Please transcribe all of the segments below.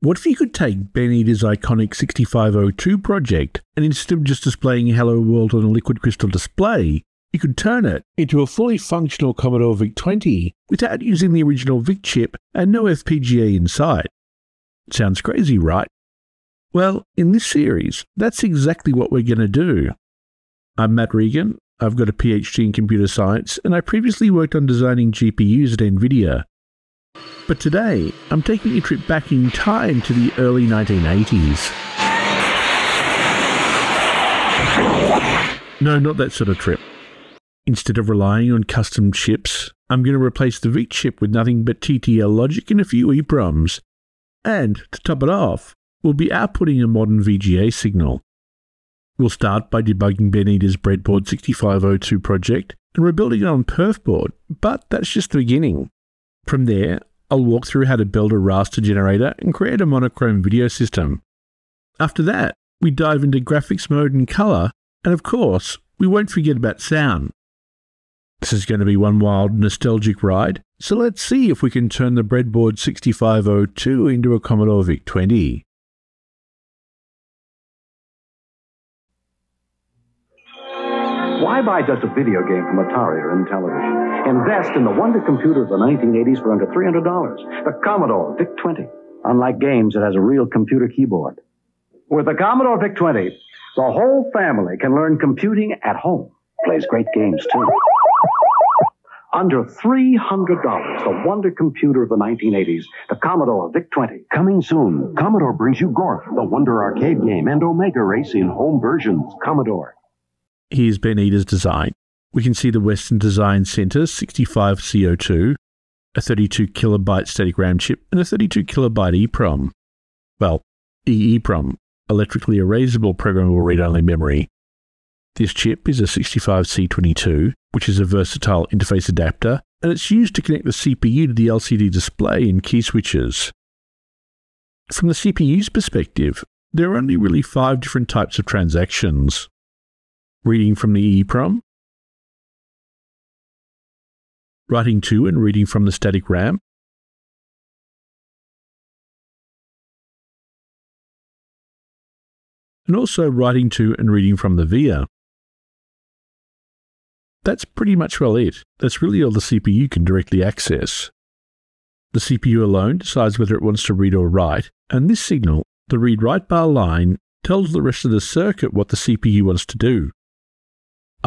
What if you could take Ben Eater's iconic 6502 project and instead of just displaying Hello World on a liquid crystal display, you could turn it into a fully functional Commodore VIC-20 without using the original VIC chip and no FPGA inside. Sounds crazy, right? Well, in this series, that's exactly what we're going to do. I'm Matt Regan, I've got a PhD in computer science, and I previously worked on designing GPUs at NVIDIA. But today, I'm taking a trip back in time to the early 1980s. No, not that sort of trip. Instead of relying on custom chips, I'm going to replace the VIC chip with nothing but TTL logic and a few EEPROMs. And, to top it off, we'll be outputting a modern VGA signal. We'll start by debugging Ben Breadboard 6502 project and rebuilding it on Perfboard, but that's just the beginning. From there, I'll walk through how to build a raster generator and create a monochrome video system. After that, we dive into graphics mode and color, and of course, we won't forget about sound. This is going to be one wild nostalgic ride, so let's see if we can turn the breadboard 6502 into a Commodore VIC-20. Why buy just a video game from Atari or Intellivision? Invest in the wonder computer of the 1980s for under $300. The Commodore VIC-20. Unlike games, it has a real computer keyboard. With the Commodore VIC-20, the whole family can learn computing at home. Plays great games, too. Under $300, the wonder computer of the 1980s, the Commodore VIC-20. Coming soon, Commodore brings you Gorf, the Wonder arcade game, and Omega Race in home versions. Commodore. Here's Ben Eater's design. We can see the Western Design Center 65C02, a 32 kilobyte static RAM chip, and a 32 kilobyte EEPROM. Well, EEPROM, electrically erasable programmable read-only memory. This chip is a 65C22, which is a versatile interface adapter, and it's used to connect the CPU to the LCD display and key switches. From the CPU's perspective, there are only really five different types of transactions. Reading from the EEPROM, writing to and reading from the static RAM, and also writing to and reading from the VIA. That's pretty much well it. That's really all the CPU can directly access. The CPU alone decides whether it wants to read or write, and this signal, the read write bar line, tells the rest of the circuit what the CPU wants to do.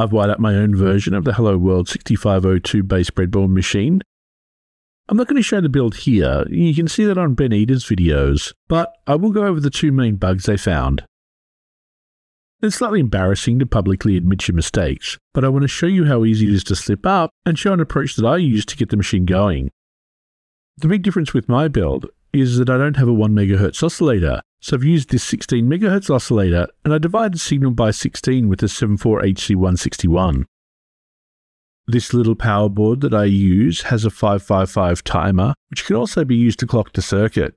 I've wired up my own version of the Hello World 6502 base breadboard machine. I'm not going to show the build here, you can see that on Ben Eater's videos, but I will go over the two main bugs they found. It's slightly embarrassing to publicly admit your mistakes, but I want to show you how easy it is to slip up and show an approach that I use to get the machine going. The big difference with my build is that I don't have a 1 MHz oscillator, so I've used this 16 MHz oscillator and I divide the signal by 16 with a 74HC161. This little power board that I use has a 555 timer, which can also be used to clock the circuit.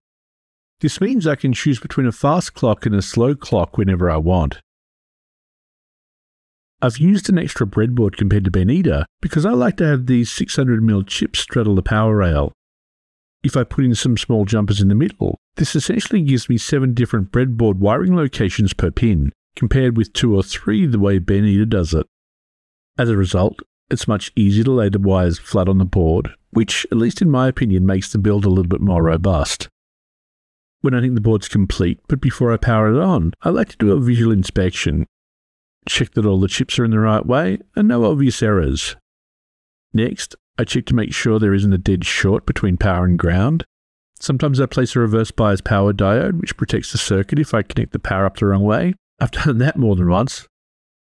This means I can choose between a fast clock and a slow clock whenever I want. I've used an extra breadboard compared to Ben Eater because I like to have these 600mm chips straddle the power rail. If I put in some small jumpers in the middle, this essentially gives me 7 different breadboard wiring locations per pin, compared with 2 or 3 the way Ben Eater does it. As a result, it's much easier to lay the wires flat on the board, which, at least in my opinion, makes the build a little bit more robust. When I think the board's complete, but before I power it on, I like to do a visual inspection check that all the chips are in the right way, and no obvious errors. Next, I check to make sure there isn't a dead short between power and ground. Sometimes I place a reverse bias power diode, which protects the circuit if I connect the power up the wrong way. I've done that more than once.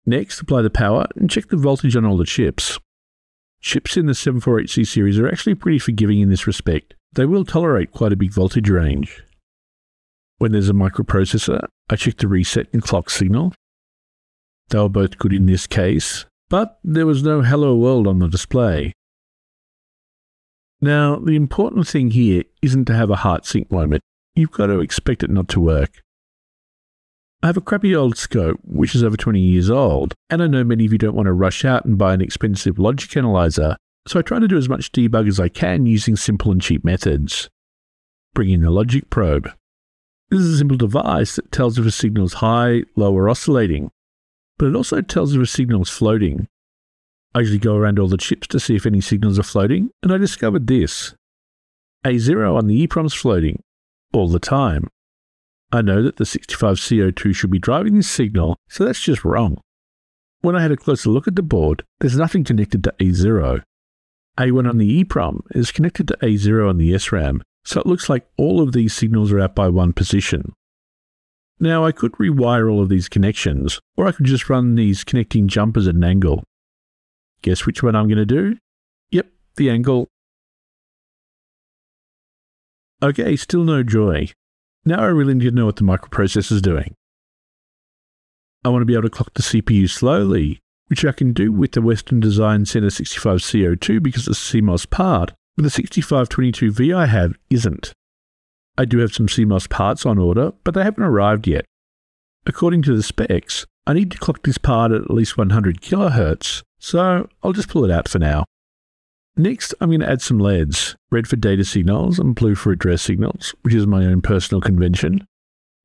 Next, apply the power and check the voltage on all the chips. Chips in the 74HC series are actually pretty forgiving in this respect. They will tolerate quite a big voltage range. When there's a microprocessor, I check the reset and clock signal. They were both good in this case, but there was no Hello World on the display. Now, the important thing here isn't to have a heart sink moment. You've got to expect it not to work. I have a crappy old scope, which is over 20 years old, and I know many of you don't want to rush out and buy an expensive logic analyzer, so I try to do as much debug as I can using simple and cheap methods. Bring in the logic probe. This is a simple device that tells if a signal is high, low, or oscillating, but it also tells if a signal is floating. I usually go around all the chips to see if any signals are floating, and I discovered this. A0 on the EEPROM is floating, all the time. I know that the 65C02 should be driving this signal, so that's just wrong. When I had a closer look at the board, there's nothing connected to A0. A1 on the EEPROM is connected to A0 on the SRAM, so it looks like all of these signals are out by one position. Now I could rewire all of these connections, or I could just run these connecting jumpers at an angle. Guess which one I'm going to do? Yep, the angle. Okay, still no joy. Now I really need to know what the microprocessor is doing. I want to be able to clock the CPU slowly, which I can do with the Western Design Center 65C02 because it's a CMOS part, but the 6522V I have isn't. I do have some CMOS parts on order, but they haven't arrived yet. According to the specs, I need to clock this part at at least 100 kHz, so I'll just pull it out for now. Next, I'm going to add some LEDs, red for data signals and blue for address signals, which is my own personal convention.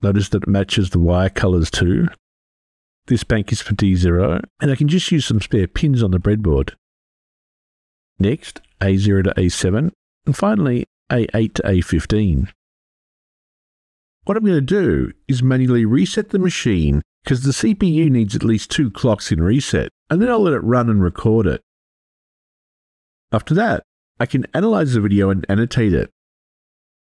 Notice that it matches the wire colors too. This bank is for D0, and I can just use some spare pins on the breadboard. Next, A0 to A7, and finally A8 to A15. What I'm going to do is manually reset the machine because the CPU needs at least two clocks in reset, and then I'll let it run and record it. After that, I can analyze the video and annotate it.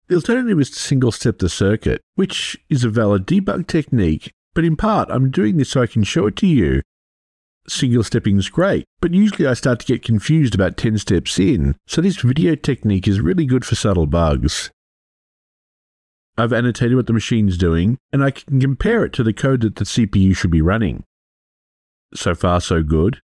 The alternative is to single step the circuit, which is a valid debug technique, but in part I'm doing this so I can show it to you. Single stepping is great, but usually I start to get confused about 10 steps in, so this video technique is really good for subtle bugs. I've annotated what the machine's doing, and I can compare it to the code that the CPU should be running. So far, so good.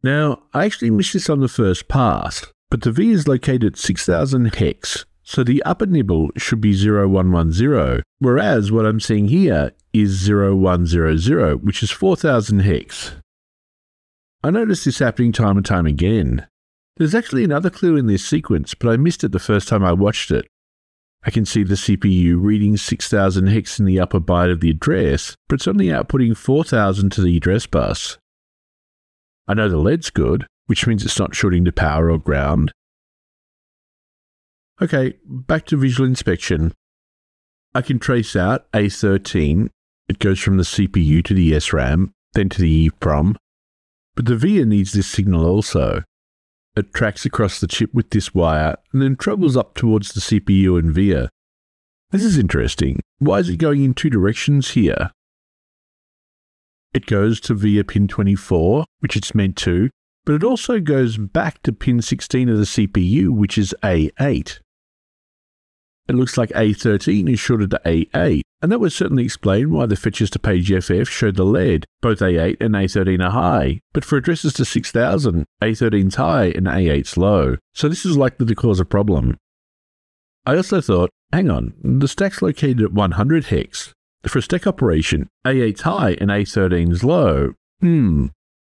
Now, I actually missed this on the first pass, but the V is located at 6000 hex, so the upper nibble should be 0110, whereas what I'm seeing here is 0100, which is 4000 hex. I noticed this happening time and time again. There's actually another clue in this sequence, but I missed it the first time I watched it. I can see the CPU reading 6000 hex in the upper byte of the address, but it's only outputting 4000 to the address bus. I know the LED's good, which means it's not shorting to power or ground. Okay, back to visual inspection. I can trace out A13. It goes from the CPU to the SRAM, then to the EEPROM. But the VIA needs this signal also. It tracks across the chip with this wire and then travels up towards the CPU and VIA. This is interesting. Why is it going in two directions here? It goes to via pin 24, which it's meant to, but it also goes back to pin 16 of the CPU, which is A8. It looks like A13 is shorted to A8, and that would certainly explain why the fetches to page FF showed the LED. Both A8 and A13 are high, but for addresses to 6000, A13's high and A8's low, so this is likely to cause a problem. I also thought, hang on, the stack's located at 100 hex, for a stack operation, A8's high and A13's low. Hmm,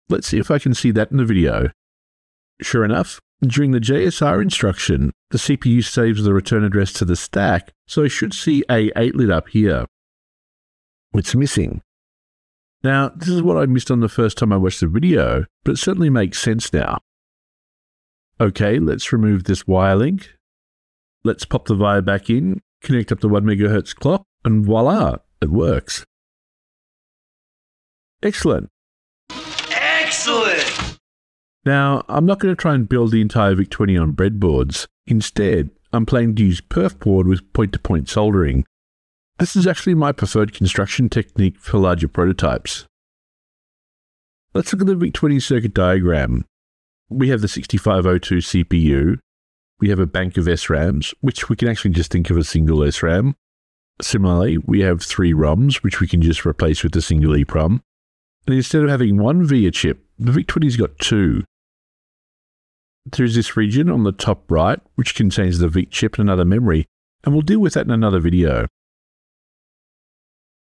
let's see if I can see that in the video. Sure enough, during the JSR instruction, the CPU saves the return address to the stack, so I should see A8 lit up here. It's missing. Now, this is what I missed on the first time I watched the video, but it certainly makes sense now. Okay, let's remove this wire link. Let's pop the VIA back in, connect up the 1 MHz clock, and voila, it works. Excellent! Now, I'm not going to try and build the entire VIC-20 on breadboards. Instead, I'm planning to use perf board with point-to-point soldering. This is actually my preferred construction technique for larger prototypes. Let's look at the VIC-20 circuit diagram. We have the 6502 CPU. We have a bank of SRAMs, which we can actually just think of as single SRAM. Similarly, we have three ROMs, which we can just replace with a single EEPROM. And instead of having one VIA chip, the VIC-20's got two. There's this region on the top right, which contains the VIC chip and another memory, and we'll deal with that in another video.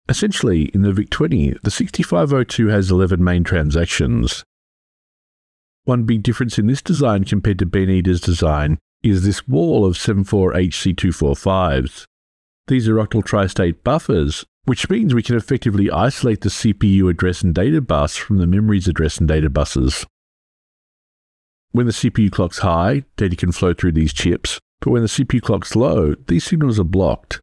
Essentially, in the VIC-20, the 6502 has 11 main transactions. One big difference in this design compared to Ben BNEDA's design is this wall of 74HC245s. These are octal tri-state buffers, which means we can effectively isolate the CPU address and data bus from the memory's address and data buses. When the CPU clock's high, data can flow through these chips, but when the CPU clock's low, these signals are blocked.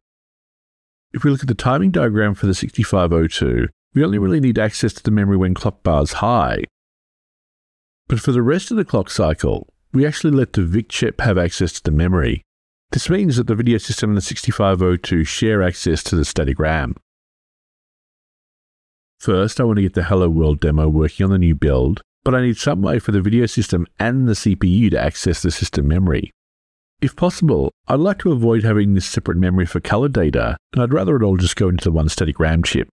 If we look at the timing diagram for the 6502, we only really need access to the memory when clock bar's high. But for the rest of the clock cycle, we actually let the VIC chip have access to the memory. This means that the video system and the 6502 share access to the static RAM. First, I want to get the Hello World demo working on the new build, but I need some way for the video system and the CPU to access the system memory. If possible, I'd like to avoid having this separate memory for color data, and I'd rather it all just go into the one static RAM chip.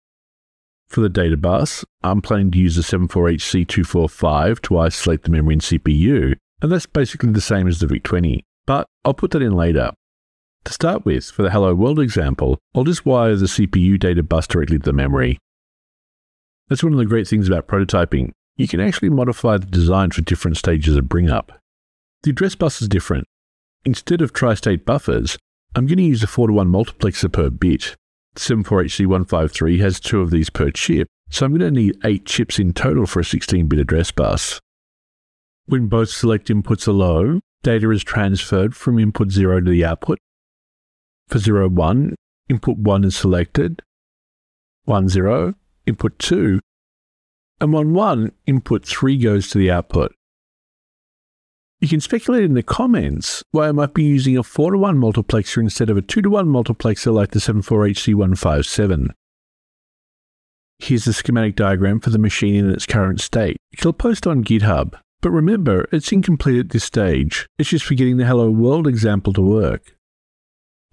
For the data bus, I'm planning to use the 74HC245 to isolate the memory and CPU, and that's basically the same as the VIC-20, but I'll put that in later. To start with, for the Hello World example, I'll just wire the CPU data bus directly to the memory. That's one of the great things about prototyping. You can actually modify the design for different stages of bring up. The address bus is different. Instead of tri-state buffers, I'm going to use a 4 to 1 multiplexer per bit. The 74HC153 has two of these per chip, so I'm going to need 8 chips in total for a 16-bit address bus. When both select inputs are low, data is transferred from input 0 to the output. For 0, 1, input 1 is selected. 1, 0, input 2. And 1, 1, input 3 goes to the output. You can speculate in the comments why I might be using a 4 to 1 multiplexer instead of a 2 to 1 multiplexer like the 74HC157. Here's the schematic diagram for the machine in its current state, which I'll post on GitHub. But remember, it's incomplete at this stage. It's just for getting the Hello World example to work.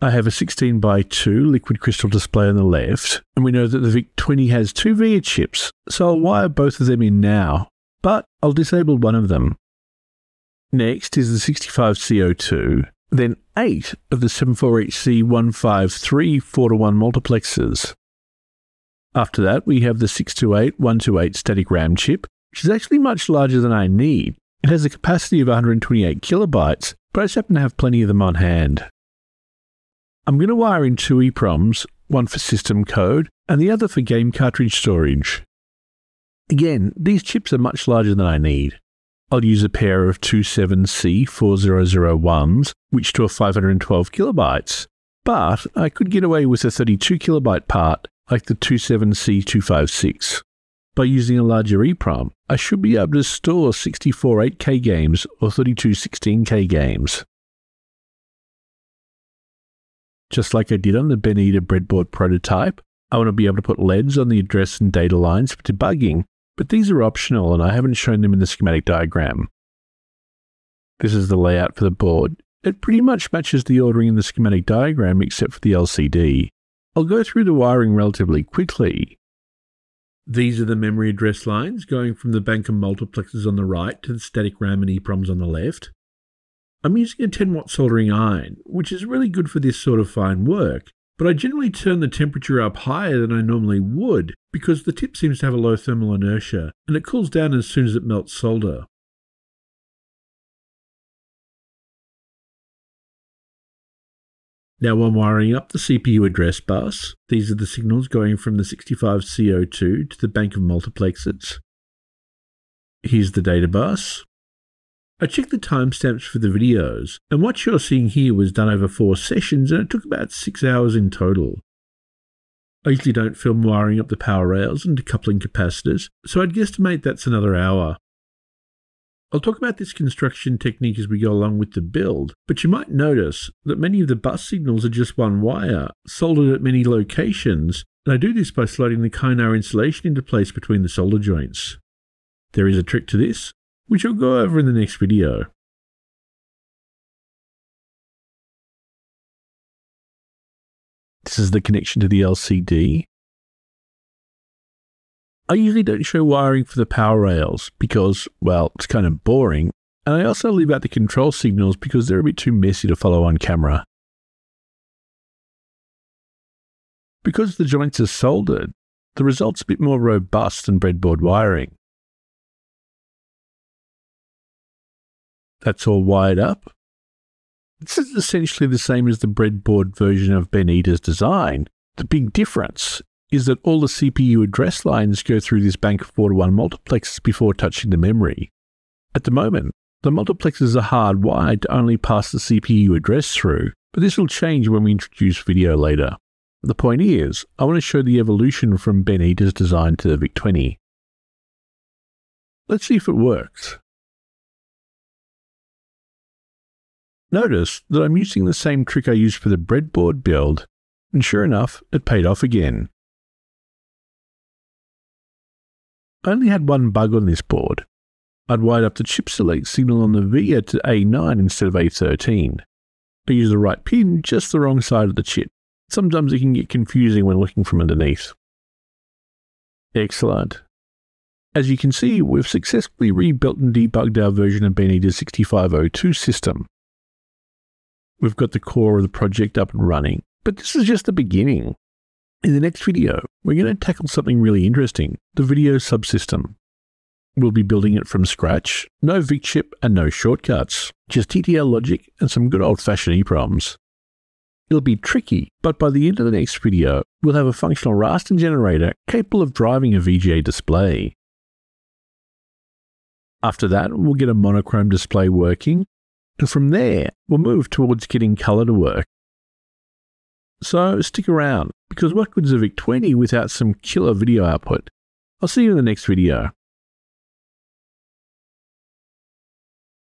I have a 16 by 2 liquid crystal display on the left, and we know that the VIC-20 has two VIA chips, so I'll wire both of them in now, but I'll disable one of them. Next is the 65C02, then 8 of the 74HC153 4 to 1 multiplexers. After that, we have the 628 128 static RAM chip, which is actually much larger than I need. It has a capacity of 128 kilobytes, but I just happen to have plenty of them on hand. I'm going to wire in two EEPROMs, one for system code and the other for game cartridge storage. Again, these chips are much larger than I need. I'll use a pair of 27C4001s, which to 512 kilobytes, but I could get away with a 32 kilobyte part like the 27C256. By using a larger EEPROM, I should be able to store 64 8K games or 32 16K games. Just like I did on the Ben Eater breadboard prototype, I want to be able to put LEDs on the address and data lines for debugging but these are optional and I haven't shown them in the schematic diagram. This is the layout for the board. It pretty much matches the ordering in the schematic diagram except for the LCD. I'll go through the wiring relatively quickly. These are the memory address lines going from the bank of multiplexers on the right to the static RAM and EEPROMs on the left. I'm using a 10 watt soldering iron, which is really good for this sort of fine work, but I generally turn the temperature up higher than I normally would because the tip seems to have a low thermal inertia and it cools down as soon as it melts solder. Now I'm wiring up the CPU address bus. These are the signals going from the 65C02 to the bank of multiplexers. Here's the data bus. I checked the timestamps for the videos, and what you're seeing here was done over four sessions and it took about six hours in total. I usually don't film wiring up the power rails and decoupling capacitors, so I'd guesstimate that's another hour. I'll talk about this construction technique as we go along with the build, but you might notice that many of the bus signals are just one wire, soldered at many locations, and I do this by sliding the Kynar insulation into place between the solder joints. There is a trick to this, which I'll go over in the next video. This is the connection to the LCD. I usually don't show wiring for the power rails because, well, it's kind of boring, and I also leave out the control signals because they're a bit too messy to follow on camera. Because the joints are soldered, the result's a bit more robust than breadboard wiring. That's all wired up. This is essentially the same as the breadboard version of Ben Eater's design. The big difference is that all the CPU address lines go through this bank of 4 to 1 multiplexers before touching the memory. At the moment, the multiplexers are hardwired to only pass the CPU address through, but this will change when we introduce video later. The point is, I want to show the evolution from Ben Eater's design to the VIC-20. Let's see if it works. Notice that I'm using the same trick I used for the breadboard build, and sure enough, it paid off again. I only had one bug on this board. I'd wired up the chip select signal on the VIA to A9 instead of A13. I used the right pin, just the wrong side of the chip. Sometimes it can get confusing when looking from underneath. Excellent. As you can see, we've successfully rebuilt and debugged our version of Ben Eater 6502 system. We've got the core of the project up and running, but this is just the beginning. In the next video, we're going to tackle something really interesting, the video subsystem. We'll be building it from scratch, no VIC chip and no shortcuts, just TTL logic and some good old-fashioned EPROMs. It'll be tricky, but by the end of the next video, we'll have a functional raster generator capable of driving a VGA display. After that, we'll get a monochrome display working, and from there, we'll move towards getting color to work. So stick around, because what good's a VIC-20 without some killer video output? I'll see you in the next video.